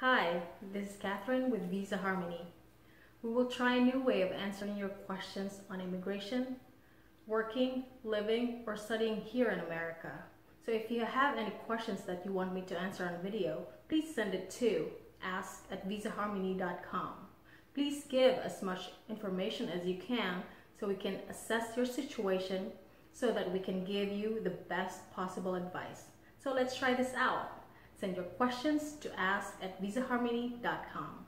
Hi, this is Catherine with Visa Harmony. We will try a new way of answering your questions on immigration, working, living, or studying here in America. So if you have any questions that you want me to answer on video, please send it to ask at visaharmony.com. Please give as much information as you can so we can assess your situation so that we can give you the best possible advice. So let's try this out. Send your questions to ask at visaharmony.com.